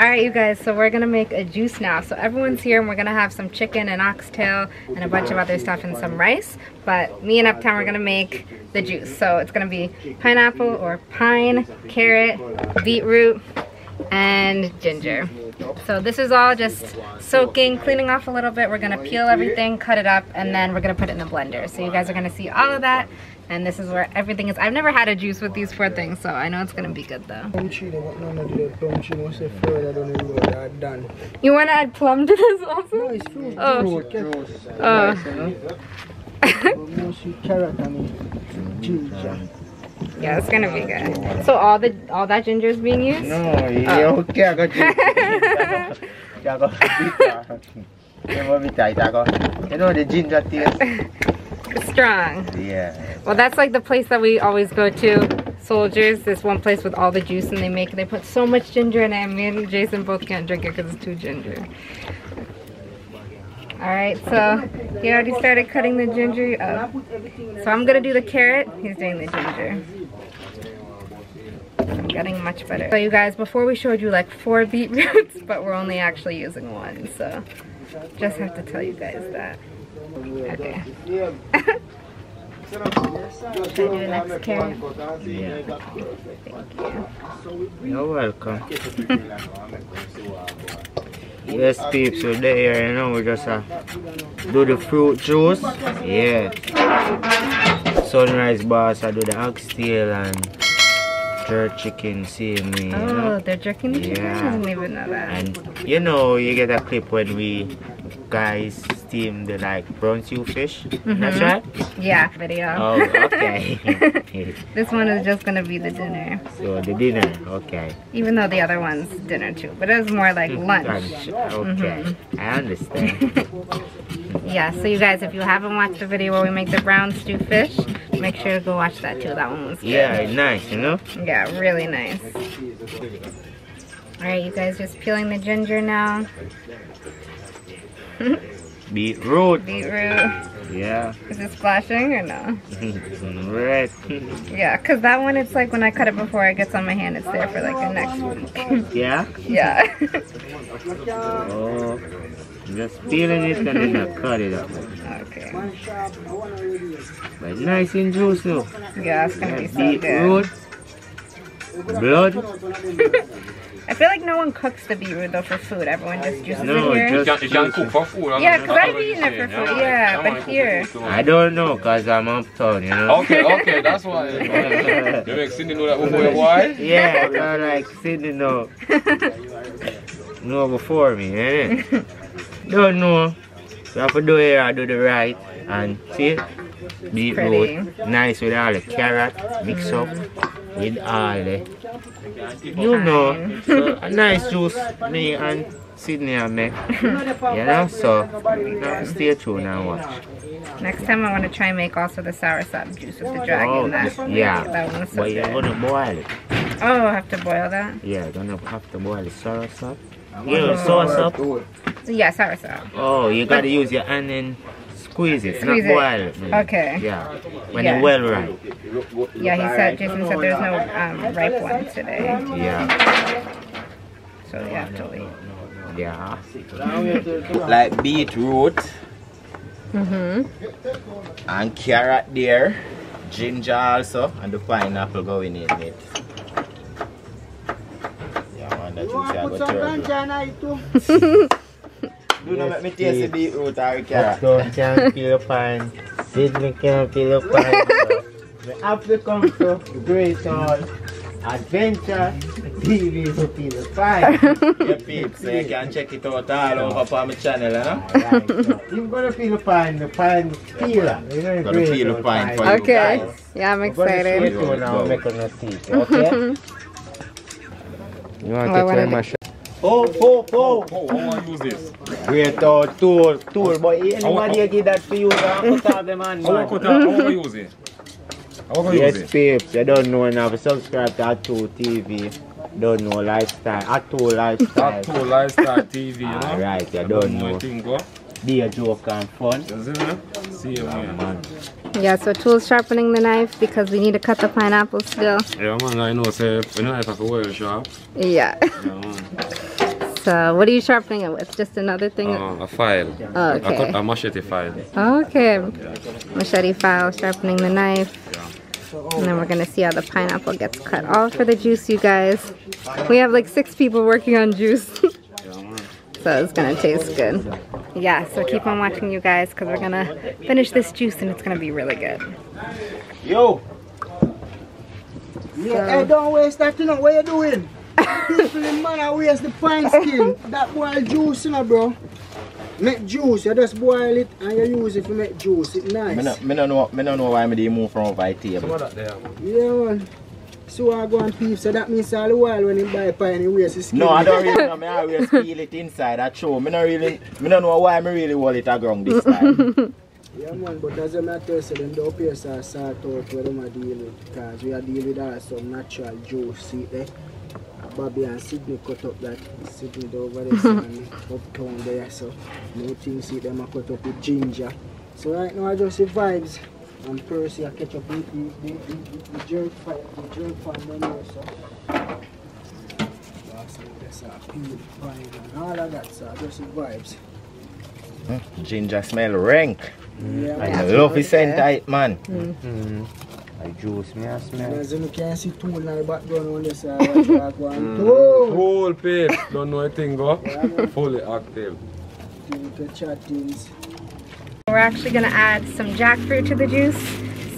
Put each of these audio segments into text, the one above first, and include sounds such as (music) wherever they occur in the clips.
All right, you guys, so we're gonna make a juice now. So everyone's here and we're gonna have some chicken and oxtail and a bunch of other stuff and some rice. But me and Uptown, we're gonna make the juice. So it's gonna be pineapple or pine, carrot, beetroot, and ginger. So this is all just soaking, cleaning off a little bit. We're gonna peel everything, cut it up, and then we're gonna put it in the blender. So you guys are gonna see all of that. And this is where everything is. I've never had a juice with these four things, so I know it's gonna be good though. You wanna add plum to this also? No, it's fruit. Oh. Fruit. Oh. Mostly (laughs) carrot and ginger. Yeah, it's gonna be good. So all the all that ginger is being used? No, yeah, oh. okay, I got you. I got bitter. You know bitter, I got. You know the ginger taste? Strong. Yeah. Well, that's like the place that we always go to. Soldiers, this one place with all the juice and they make they put so much ginger in it. And me and Jason both can't drink it because it's too ginger. All right, so he already started cutting the ginger up. So I'm gonna do the carrot. He's doing the ginger. I'm getting much better. So you guys, before we showed you like four beetroots, (laughs) but we're only actually using one. So just have to tell you guys that. Okay. (laughs) Should I do the next carrot? Yeah. Thank you. You're welcome. (laughs) Yes, peeps, so there, you know, we just uh, do the fruit juice. Yeah. Sunrise boss, I do the oxtail and jerk chicken, see me. You know? Oh, they're jerking the chicken? Yeah. I didn't even know that. And you know, you get a clip when we guys steam the like brown stew fish. That's Mhm. right. Yeah, video. Oh, okay. (laughs) (laughs) this one is just gonna be the dinner. so the dinner, okay. Even though the other one's dinner too. But it was more like lunch. Lunch, Okay, I understand. (laughs) Yeah, so you guys, if you haven't watched the video where we make the brown stew fish, make sure to go watch that too. That one was good. yeah, nice, you know. Yeah, really nice. Alright, you guys just peeling the ginger now. Beetroot. Beetroot. Yeah. Is it splashing or no? Red. Yeah, because that one, it's like when I cut it before it gets on my hand, it's there for like the next week. (laughs) yeah. yeah. Oh, just peeling it and then I cut it up. okay. But nice and juicy. Yeah, it's gonna be so Beetroot. good. Blood. (laughs) I feel like no one cooks the beetroot though for food. Everyone just juices No, it here. No, just- You can, you cook for food. Yeah, 'cause I've eaten it for food, yeah, but here- I don't know, cause I'm uptown, you know. Okay, okay, that's why. (laughs) you make Sydney know that before your boy? Yeah, I like Sydney know. know before me, eh? (laughs) Don't know. So I have to do it, I do the right. And see, beetroot, nice with all the carrot, mix up with all the, you know, so a nice juice, me and Sydney and make. (laughs) You know, so now stay tuned and watch. Next time I want to try and make also the soursop juice with the dragon. Oh, that, yeah. that one's so But you're gonna boil it. Oh, I have to boil that? Yeah, you're gonna have to boil the soursop. Oh. You know, soursop? Yeah, soursop. Oh, you gotta use your hand and squeeze it, Squeeze not it. boil it. Mm. Okay. Yeah, when Yeah. it's well ripe. Yeah, he said, Jason said there's no um, ripe ones today. Yeah, So you have to wait. yeah. (laughs) like beetroot Mm-hmm. and carrot there, ginger also, and the pineapple going in it. Yeah, man, that juice I go (laughs) terrible. Do not make me taste the beetroot or carrot. Don't can feel the pine. Sydney can feel the pine. We have to come to Great Hall Adventure TV to feel the pine. yeah, peeps, so you can check it out all over on my channel, huh? Alright, so You're gonna feel the pine, the pine peeler. You're gonna Gotta Great feel the Hall pine for you Okay. guys. Yeah, I'm I'm gonna show excited. you now, make a teeth, okay? (laughs) You want to try my shot? Oh, oh, oh! Oh, how I use this? Great out tool, tool, but anybody give that for you, don't cut off them hand, How I cut out? How I use it? How I use Yes, it? peeps, you don't know now, subscribe to Hot Tool TV. Don't know lifestyle, Hot Tool lifestyle. That lifestyle TV, you know? Alright, you I don't know. know. Thing go. Be a joke and fun. You see me? See you, man. Man. Yeah, so Tool's sharpening the knife because we need to cut the pineapple still. Yeah, man, I know, say, when I have to wear sharp. Yeah. Yeah, man. (laughs) So what are you sharpening it with? Just another thing? Uh, a file. Oh, A, cut- okay. a machete file. Okay. Machete file, sharpening the knife. And then we're gonna see how the pineapple gets cut. All for the juice, you guys. We have like six people working on juice. (laughs) so it's gonna taste good. Yeah, so keep on watching you guys because we're gonna finish this juice and it's gonna be really good. Yo! Yeah, hey, don't waste that, you know. What you doing? People in man, I waste the pine skin. That boil juice, you know, bro. Make juice, you just boil it and you use it to make juice. It's nice. Me no, me no know, me no know why me dey move from over table. Yeah, man. So I go and peep, so that means all the while when you buy pine, you waste the skin. No, I don't really know. Me always feel it inside. That show. Me no really, me no know why me really hold it a ground this time. (laughs) Yeah, man, but as I'm tell you, them don't pay us to sort out what them are deal with. Because we are dealing with all some natural juice, see there. Bobby and Sydney cut up that Sydney there over there so, and uptown there, so no things see them are cut up with ginger. So right now I just see vibes. And Percy I catch up with the, the, the, the jerk fight, the jerk fan down there, so. That's a peel, vibe and all of that, so I just see vibes. Hmm, ginger smell rank. Yeah, I love the scent of it, man. Mm-hmm. Mm-hmm. I juice me a smell. As you can see tool in the background on this side, watch one. (laughs) Hmm. Tool! Whole page. Don't know a thing, go. Fully active. You can chat things. We're actually gonna add some jackfruit to the juice.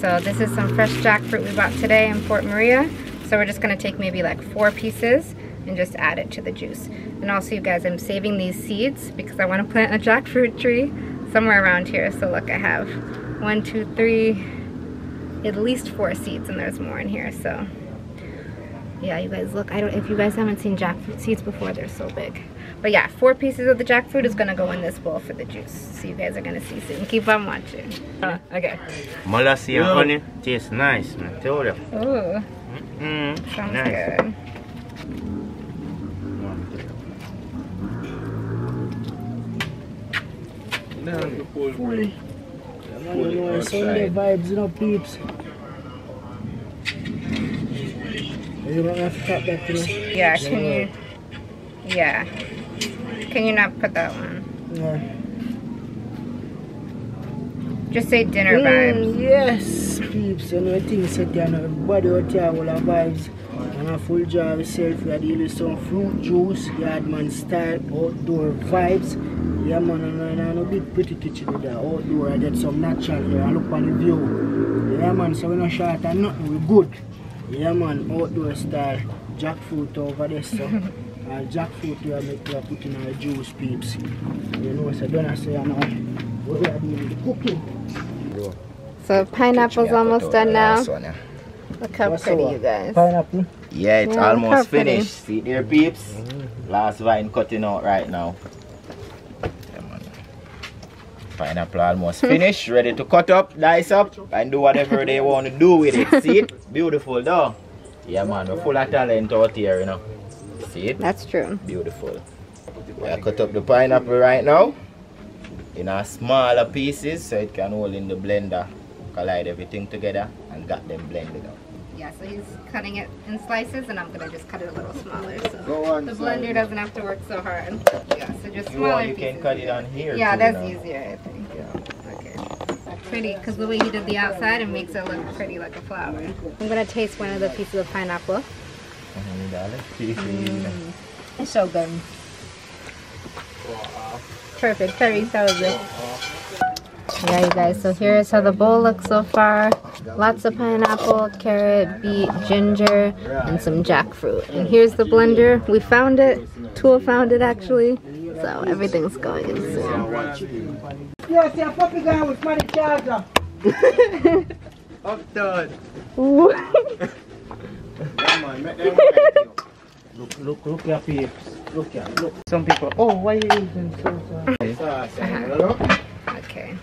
So this is some fresh jackfruit we bought today in Port Maria. So we're just gonna take maybe like four pieces and just add it to the juice. And also you guys, I'm saving these seeds because I wanna plant a jackfruit tree somewhere around here. So look, I have one, two, three, at least four seeds and there's more in here. So yeah, you guys look, I don't, if you guys haven't seen jackfruit seeds before, they're so big. But yeah, four pieces of the jackfruit is gonna go in this bowl for the juice. So you guys are gonna see soon. Keep on watching. Uh, okay. Molasses and honey tastes nice, man. Tell you. Ooh, Mm, sounds nice. good. Fully. Yeah, man, you know, Sunday vibes, you know, peeps. You don't have to tap that through. Yeah, can you, yeah. Can you not put that one? Yeah. Just say dinner vibes. Mm, yes, peeps. You know, things set you know, body out here, all the vibes. And a full jar of self, we are dealing with some fruit juice, yardman style, outdoor vibes. Yeah, man, and, and, and a big pretty kitchen with that outdoor. I get some natural here. I look on the view. Yeah, man, so we're not short and nothing, we're good. Yeah, man, outdoor style. Jackfruit over there, so. Uh, jackfruit we are make we are putting our juice peeps. You know, so don't I say I know what we are doing with the cooking. So pineapple's almost done now. Look how What's pretty over? you guys. Pineapple. Yeah, it's Yeah, almost finished. See there, peeps? Last vine cutting out right now. Yeah, man. Pineapple almost finished, ready to cut up, dice up, and do whatever they want to do with it. See it? Beautiful, though. Yeah, man, we're full of talent out here, you know. See it? That's true. Beautiful. I cut up the pineapple right now in a smaller pieces so it can hold in the blender, collide everything together, and got them blended up. Yeah, so he's cutting it in slices and I'm gonna just cut it a little smaller so Go on, the son. blender doesn't have to work so hard. Yeah, so just You smaller want, you pieces. can cut it on here. Yeah, too, that's you know. easier, I think. Yeah. Okay. Pretty, because the way he did the outside, it makes it look pretty like a flower. I'm gonna taste one of the pieces of pineapple. Mhm, darling. See, see. It's so good. Perfect, Terry sells it. Yeah, you guys, so here's how the bowl looks so far. Lots of pineapple, carrot, beet, ginger, and some jackfruit. And here's the blender. We found it. Tool found it actually. So everything's going in soon. Yes, yeah, puppy guy with money charger. Ooh. Look, look, look your peeps. Look here, look. Some people, oh, why are you using so uh-huh. Okay.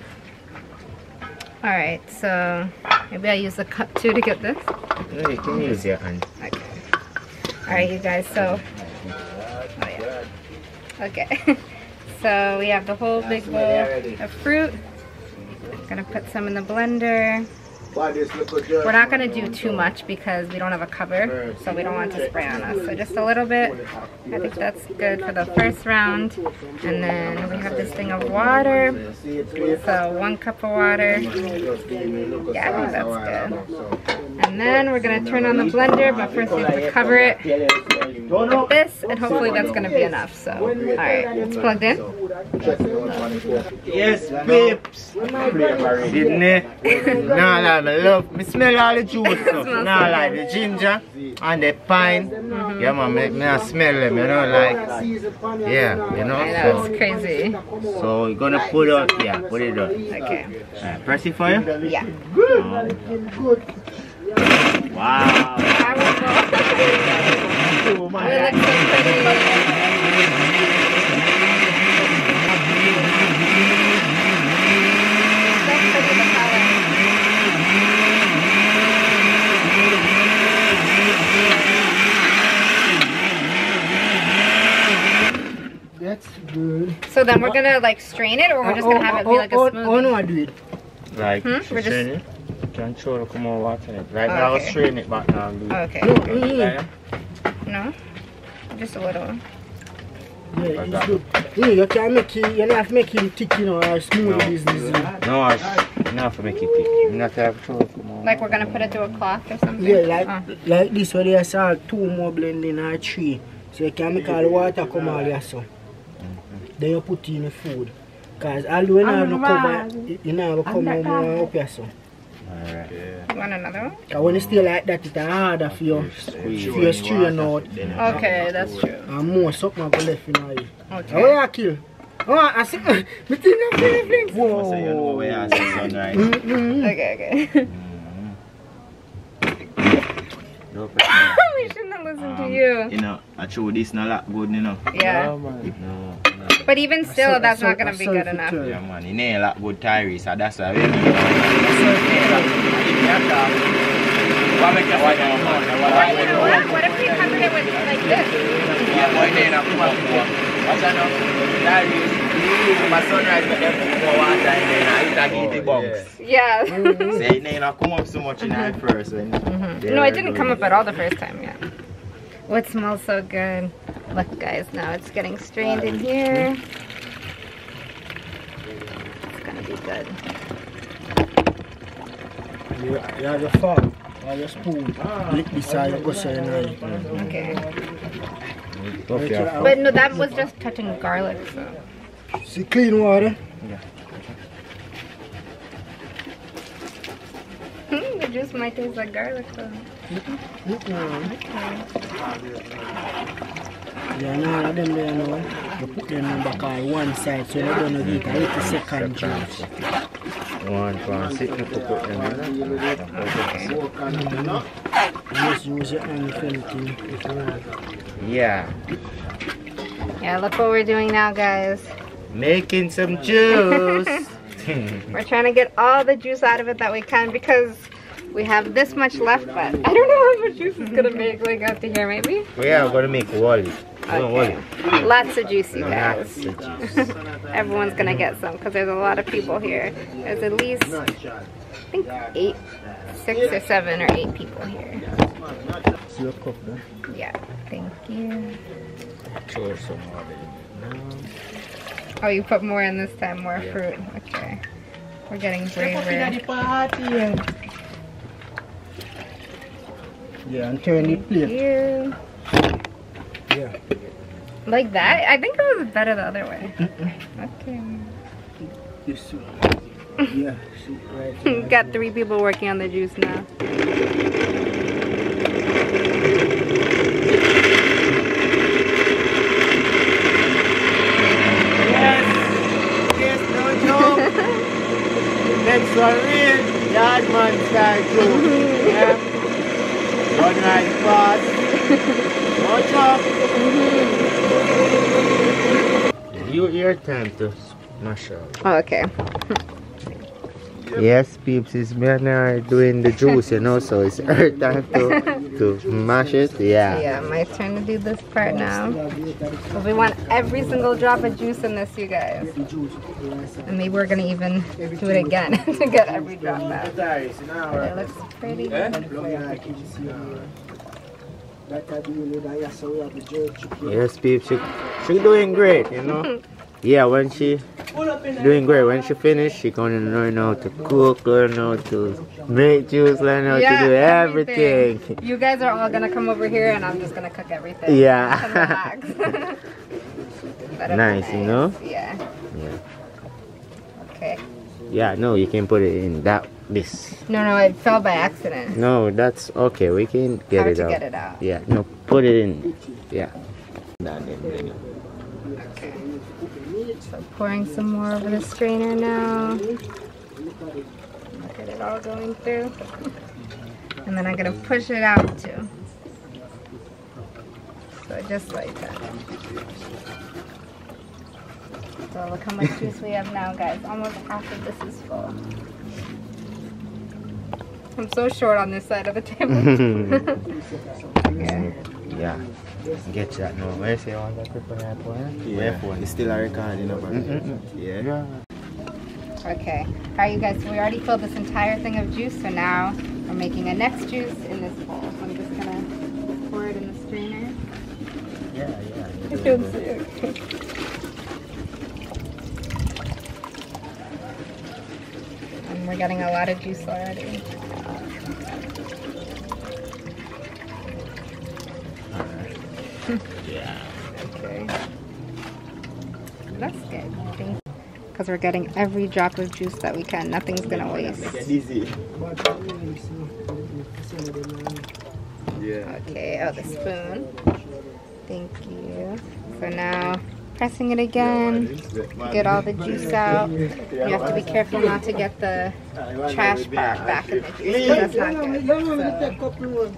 Alright, so maybe I use the cup too to get this. No, you can use your hand. Okay. Alright, you guys, so. Oh, yeah. Okay. (laughs) so we have the whole big bowl of fruit. Gonna put some in the blender. We're not gonna do too much because we don't have a cover, so we don't want to spray on us. So just a little bit. I think that's good for the first round. And then we have this thing of water. So one cup of water. Yeah, I think that's good. And then we're gonna turn on the blender, but first we have to cover it with this, and hopefully that's gonna be enough. So, all right, it's plugged in. Yes, babes. Didn't it? nah, like me love. Me smell all the juice. (laughs) Nah, like the ginger and the pine. Mm-hmm. Yeah, man, me, me I smell them. You know, like yeah, you know. I know, So, it's crazy. so we're gonna put out. Yeah, put it on. Okay. Alright, press it for you. Yeah. Wow. Powerful. Oh, it my looks so pretty. So pretty, the color. That's good. So then we're gonna like strain it, or we're just gonna have it be like a Oh, oh, smoothie. oh, no, I do it. Like, Hmm? We're just- strain it. Control, come on, water it. Right Oh, now, okay. strain it back now. do it. Okay. No, mm, No. Just a little. yeah, it's good. Yeah, you can make it, you don't have to make it thick, you know, or smooth business. No, I not for make it thick. Not to have trouble. Like we're gonna put it through a cloth or something. Yeah, like Oh. like this where they saw two more blending or three. So you can make all the water come out here so. Mm-hmm. Then you put in the food. Cause although you have no cover, you- you never come out more uh, up here so. Alright. You want another one? Cause when it's still like that, it's harder for you, Squeeze for when you you straighten water. out. Then Okay, that's true. And more something go left in here. Okay. Oh, yeah, kill. Oh, I see. (laughs) Me think I'm feeling So you know where you see sunrise. Mm-hmm. Okay, okay. Don't press it. we shouldn't have listened to Um, you. You know, I chew this not lot good, you know. Yeah. No, man. No, no. But even still, saw- that's saw- not gonna I be good enough. Yeah, man. It ain't a lot good Tyrese, so that's why we need What if we covered it with like this? Yeah, that? Tyrese, my sunrise, but put more water and it's like eating bunks. Yeah. Say, they not come up so much in there first. When no, it didn't come up at all the first time yet. Oh, it smells so good. Look, guys, now it's getting strained in here. It's gonna be good. You, you have your fork or your spoon. Lick this side, you go so you know. Okay. But no, that was just touching garlic, so. See clean water. Hmm, the juice might taste like garlic, though. Yeah, and all of them there now, you put them on back on one side so they don't get a little second juice. One, one, sit and put it in there. You just use your hand if anything if you want. Yeah. Yeah, look what we're doing now, guys. Making some juice. (laughs) We're trying to get all the juice out of it that we can because we have this much left, but I don't know how much juice is gonna make like up to here, maybe? we are gonna make wally. No, wally. Lots of juice, you guys. Lots of juice. Everyone's gonna get some because there's a lot of people here. There's at least, I think, eight, six or seven or eight people here. Your cup. Yeah, thank you. Throw some more in. Oh, you put more in this time, more fruit. Okay. We're getting braver. Yeah, and turn it plate. Yeah. Like that? I think it was better the other way. okay. This one. Yeah, right there. (laughs) Got three people working on the juice now. Yes. Yes. No joke. Next one is Yardman Style your time to smash out. Oh, okay. Yes, peeps, it's me and her doing the juice, you know, so it's her time to, to mash it. Yeah. Yeah, my turn to do this part now. But we want every single drop of juice in this, you guys. And maybe we're gonna even do it again (laughs) to get every drop out. But it looks pretty good. Yes, peeps, she, she doing great, you know. (laughs) Yeah, when she doing great. When she finish, she gonna learn how to cook, learn how to make juice, learn how Yeah, to do everything. You guys are all gonna come over here and I'm just gonna cook everything. Yeah. And (laughs) relax. (laughs) That'll be Nice, you know? Yeah. Yeah. Okay. Yeah, no, you can put it in that this. No, no, it fell by accident. No, that's okay. We can get How it to out. get it out. Yeah, no, put it in. Yeah. So pouring some more over the strainer now. Look at it all going through. And then I'm gonna push it out too. So just like that. So look how much juice we have now, guys. Almost half of this is full. I'm so short on this side of the table. (laughs) yeah. yeah. Get that no. Where say on that paper apple? Yeah, it's still a record, you know, but yeah. Yeah. Okay. Alright you guys, so we already filled this entire thing of juice, so now we're making a next juice in this bowl. So I'm just gonna pour it in the strainer. Yeah, yeah. I don't see it. And we're getting a lot of juice already. Because we're getting every drop of juice that we can. Nothing's gonna waste. Easy. Yeah. Okay, oh, the spoon. Thank you. So now, pressing it again. Get all the (laughs) juice out. You have to be careful not to get the trash part back in the juice, That's not good. So,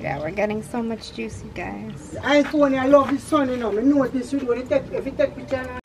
yeah, we're getting so much juice, you guys. iPhone, I love the sun, you know. I notice you when you take, if you take picture